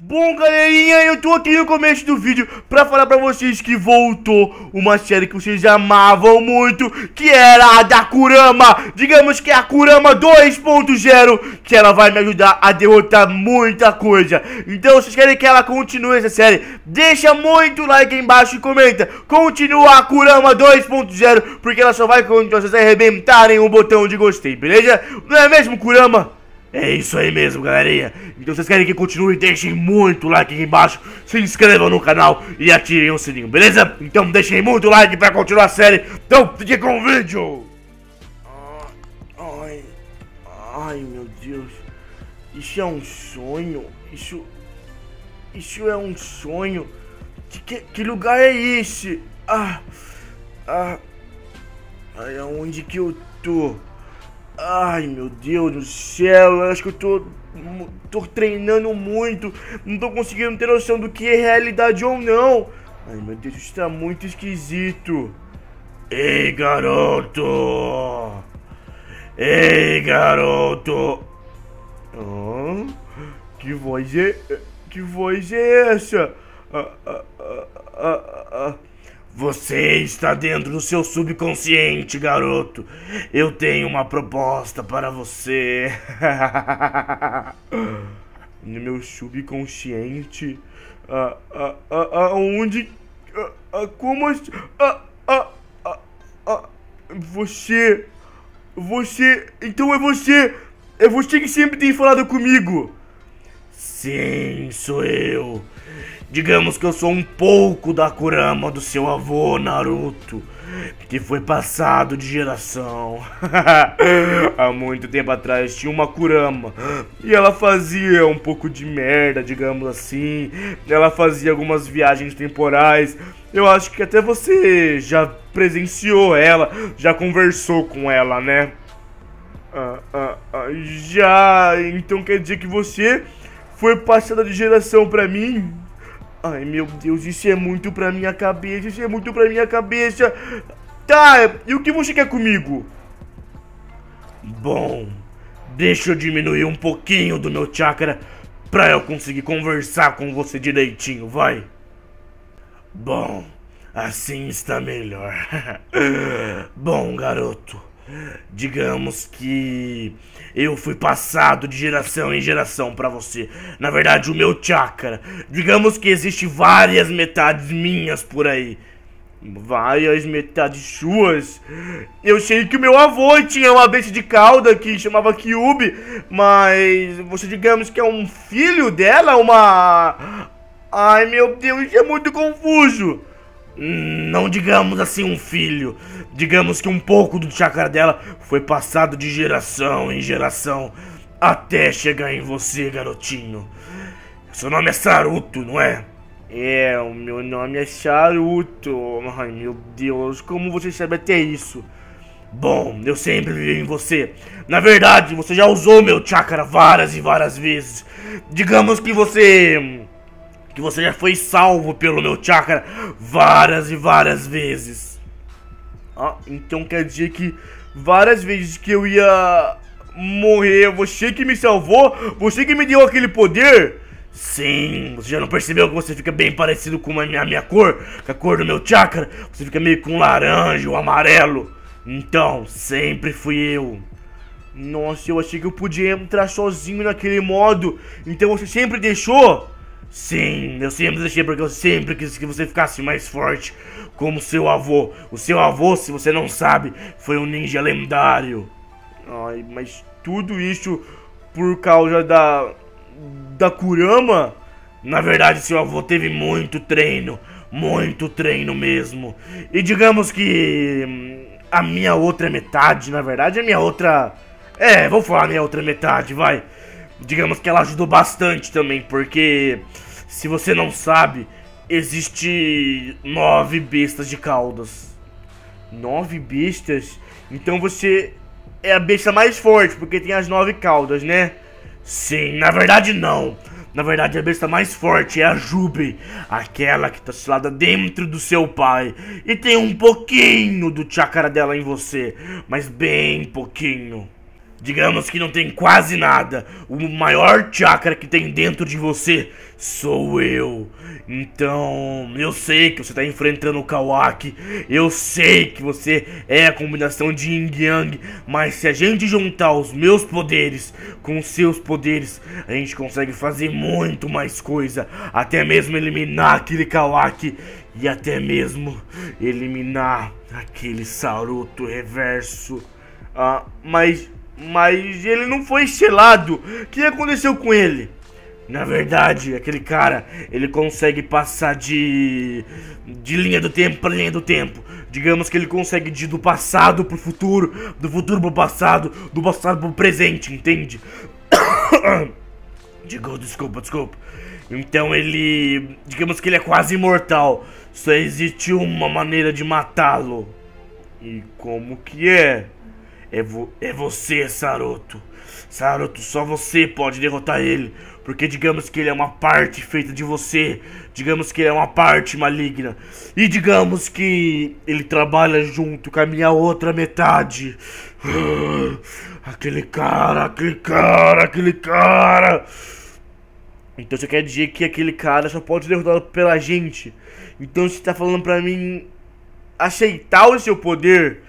Bom, galerinha, eu tô aqui no começo do vídeo pra falar pra vocês que voltou uma série que vocês amavam muito, que era a da Kurama. Digamos que é a Kurama 2.0, que ela vai me ajudar a derrotar muita coisa. Então, vocês querem que ela continue essa série, deixa muito like aí embaixo e comenta. Continua a Kurama 2.0, porque ela só vai quando vocês arrebentarem o botão de gostei, beleza? Não é mesmo, Kurama? É isso aí mesmo, galerinha. Então vocês querem que continue, deixem muito like aqui embaixo, se inscrevam no canal e ativem o sininho, beleza? Então deixem muito like pra continuar a série. Então fique com o vídeo. Ai, ai, meu Deus. Isso é um sonho. Isso, isso é um sonho. Que, que lugar é esse? Ah, ah, ai, aonde que eu tô? Ai, meu Deus do céu, eu acho que eu tô, tô treinando muito, não tô conseguindo ter noção do que é realidade ou não. Ai, meu Deus, isso tá muito esquisito. Ei, garoto! Ei, garoto! Ah, que voz é... Que voz é essa? Ah, ah, ah, ah, ah. Você está dentro do seu subconsciente, garoto. Eu tenho uma proposta para você. no meu subconsciente? Ah, ah, ah? Ah, ah, como assim? Ah, ah, ah, ah, você. Você. Então é você. É você que sempre tem falado comigo. Sim, sou eu. Digamos que eu sou um pouco da Kurama do seu avô Naruto, que foi passado de geração. Há muito tempo atrás tinha uma Kurama e ela fazia um pouco de merda, digamos assim. Ela fazia algumas viagens temporais. Eu acho que até você já presenciou ela, já conversou com ela, né? Ah, ah, ah, já, então quer dizer que você foi passada de geração pra mim? Ai, meu Deus, isso é muito pra minha cabeça, isso é muito pra minha cabeça. Tá, e o que você quer comigo? Bom, deixa eu diminuir um pouquinho do meu chakra pra eu conseguir conversar com você direitinho, vai. Bom, assim está melhor. Bom, garoto, Digamos que eu fui passado de geração em geração para você. Na verdade, o meu chakra. Digamos que existe várias metades minhas por aí. Várias metades suas. Eu sei que o meu avô tinha uma besta de cauda que chamava Kyubi, mas você digamos que é um filho dela, uma Ai, meu Deus, é muito confuso. Não digamos assim um filho. Digamos que um pouco do chakra dela foi passado de geração em geração até chegar em você, garotinho. Seu nome é Saruto, não é? É, o meu nome é Saruto. Ai, meu Deus, como você sabe até isso? Bom, eu sempre vivi em você. Na verdade, você já usou meu chakra várias e várias vezes. Digamos que você que você já foi salvo pelo meu chakra várias e várias vezes. Ah, então quer dizer que várias vezes que eu ia morrer, você que me salvou? Você que me deu aquele poder? Sim, você já não percebeu que você fica bem parecido com a minha, a minha cor? Com a cor do meu chakra? Você fica meio com laranja ou amarelo. Então, sempre fui eu. Nossa, eu achei que eu podia entrar sozinho naquele modo. Então você sempre deixou? Sim, eu sempre deixei porque eu sempre quis que você ficasse mais forte, como seu avô. O seu avô, se você não sabe, foi um ninja lendário. Ai, mas tudo isso por causa da. da Kurama? Na verdade, seu avô teve muito treino, muito treino mesmo. E digamos que. Hum, a minha outra metade, na verdade, a minha outra. É, vou falar minha outra metade, vai digamos que ela ajudou bastante também, porque se você não sabe, existe nove bestas de caudas. Nove bestas? Então você é a besta mais forte, porque tem as nove caudas, né? Sim, na verdade não. Na verdade, a besta mais forte é a Jube, aquela que tá selada dentro do seu pai. E tem um pouquinho do chakra dela em você, mas bem pouquinho. Digamos que não tem quase nada. O maior chakra que tem dentro de você sou eu. Então, eu sei que você está enfrentando o Kawaki. Eu sei que você é a combinação de Yin Yang. Mas se a gente juntar os meus poderes com os seus poderes, a gente consegue fazer muito mais coisa. Até mesmo eliminar aquele Kawaki. E até mesmo eliminar aquele Saruto reverso. Ah, mas mas ele não foi estelado. O que aconteceu com ele? Na verdade, aquele cara, ele consegue passar de de linha do tempo para linha do tempo. Digamos que ele consegue ir do passado pro futuro, do futuro pro passado, do passado pro presente, entende? Digo, desculpa, desculpa. Então ele, digamos que ele é quase imortal. Só existe uma maneira de matá-lo. E como que é? É, vo é você, Saroto. Saroto, só você pode derrotar ele. Porque digamos que ele é uma parte feita de você. Digamos que ele é uma parte maligna. E digamos que ele trabalha junto com a minha outra metade. aquele cara, aquele cara, aquele cara. Então você quer dizer que aquele cara só pode ser derrotado pela gente. Então você tá falando pra mim aceitar o seu poder.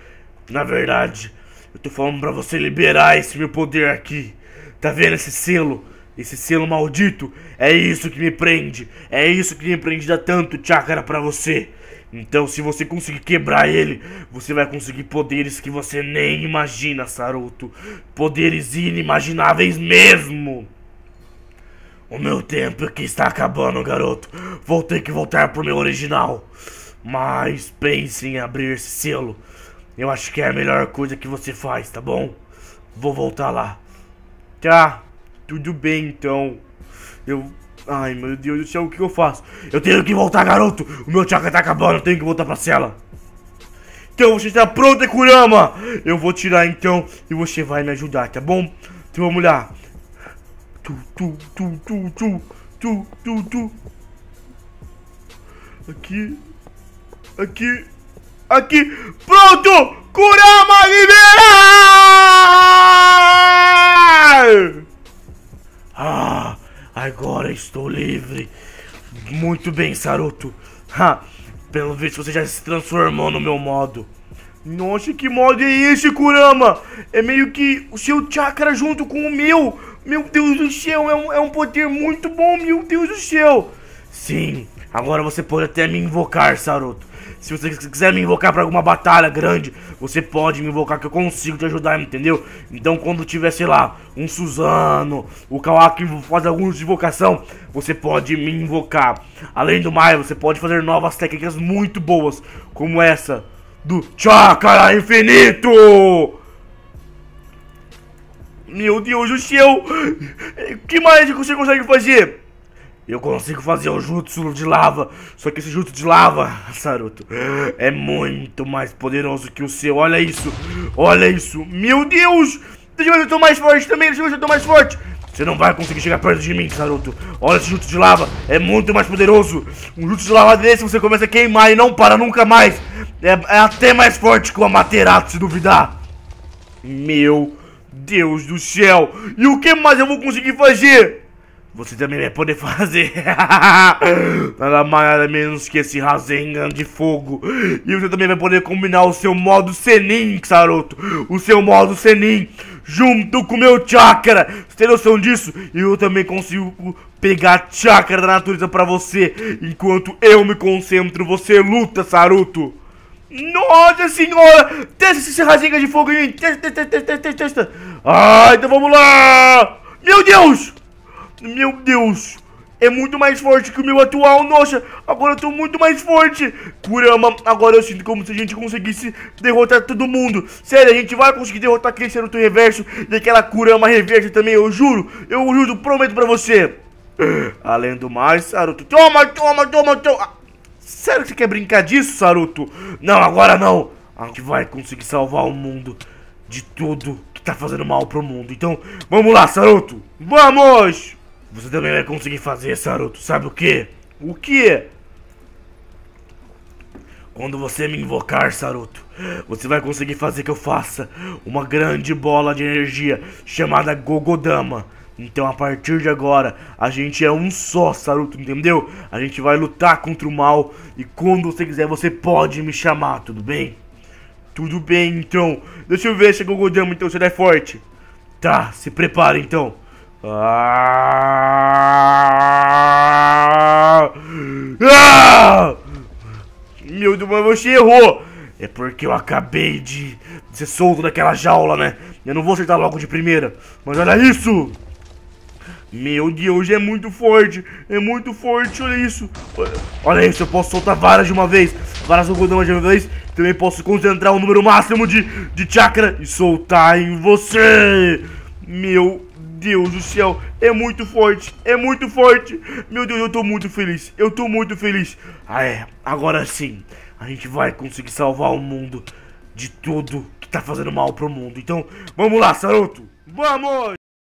Na verdade, eu tô falando pra você liberar esse meu poder aqui. Tá vendo esse selo? Esse selo maldito? É isso que me prende. É isso que me prende dá tanto chakra pra você. Então, se você conseguir quebrar ele, você vai conseguir poderes que você nem imagina, Saruto. Poderes inimagináveis mesmo. O meu tempo aqui está acabando, garoto. Vou ter que voltar pro meu original. Mas pense em abrir esse selo. Eu acho que é a melhor coisa que você faz, tá bom? Vou voltar lá. Tá, tudo bem então. Eu. Ai meu Deus do céu, o que eu faço? Eu tenho que voltar, garoto! O meu chakra tá acabando, eu tenho que voltar pra cela. Então você está pronto, Kurama? Eu vou tirar então e você vai me ajudar, tá bom? Então vamos lá. Tu, tu, tu, tu, tu, tu, tu, tu. Aqui. Aqui. Aqui. Pronto! Kurama libera! Ah, agora estou livre. Muito bem, Saruto. Ha, pelo visto você já se transformou no meu modo. Nossa, que modo é esse, Kurama? É meio que o seu chakra junto com o meu. Meu Deus do céu, é um, é um poder muito bom, meu Deus do céu. Sim, agora você pode até me invocar, Saruto. Se você quiser me invocar para alguma batalha grande, você pode me invocar que eu consigo te ajudar, entendeu? Então quando tiver, sei lá, um Suzano, o Kawaki faz alguma invocação, você pode me invocar. Além do mais, você pode fazer novas técnicas muito boas, como essa do Chakra Infinito! Meu Deus do céu! Que mais você consegue fazer? Eu consigo fazer o jutsu de lava. Só que esse jutsu de lava, Saruto, é muito mais poderoso que o seu. Olha isso. Olha isso. Meu Deus. Deixa eu ver se eu tô mais forte também. Deixa eu ver se eu tô mais forte. Você não vai conseguir chegar perto de mim, Saruto. Olha esse jutsu de lava. É muito mais poderoso. Um jutsu de lava desse você começa a queimar e não para nunca mais. É, é até mais forte que o Amaterasu, se duvidar. Meu Deus do céu. E o que mais eu vou conseguir fazer? Você também vai poder fazer nada mais nada menos que esse Rasengan de fogo. E você também vai poder combinar o seu modo Senin, Saruto. O seu modo Senin junto com o meu chakra. Você tem noção disso? E eu também consigo pegar chakra da natureza pra você. Enquanto eu me concentro, você luta, Saruto. Nossa senhora! Testa esse Rasengan de fogo em mim. Testa, testa, testa, testa. Ah, então vamos lá! Meu Deus! Meu Deus! É muito mais forte que o meu atual, nossa! Agora eu tô muito mais forte! Kurama, agora eu sinto como se a gente conseguisse derrotar todo mundo! Sério, a gente vai conseguir derrotar aquele Naruto reverso e aquela Kurama reversa também, eu juro! Eu juro, prometo pra você! Além do mais, Saruto... Toma, toma, toma, toma! Sério que você quer brincar disso, Saruto? Não, agora não! A gente vai conseguir salvar o mundo de tudo que tá fazendo mal pro mundo. Então, vamos lá, Saruto! Vamos! Você também vai conseguir fazer, Saruto. Sabe o que? O que? Quando você me invocar, Saruto, você vai conseguir fazer que eu faça uma grande bola de energia chamada Gogodama. Então a partir de agora, a gente é um só, Saruto, entendeu? A gente vai lutar contra o mal e quando você quiser, você pode me chamar, tudo bem? Tudo bem, então. Deixa eu ver se é Gogodama, então, você é forte. Tá, se prepara, então. Ah! Ah! Meu Deus, mas você errou! É porque eu acabei de ser solto daquela jaula, né? Eu não vou acertar logo de primeira. Mas olha isso! Meu Deus, é muito forte! É muito forte, olha isso! Olha isso, eu posso soltar várias de uma vez. Várias algodomas de uma vez. Também posso concentrar o número máximo de, de chakra e soltar em você! Meu Deus do céu, é muito forte, é muito forte. Meu Deus, eu tô muito feliz, eu tô muito feliz. Ah, é, agora sim, a gente vai conseguir salvar o mundo de tudo que tá fazendo mal pro mundo. Então, vamos lá, Saruto, vamos!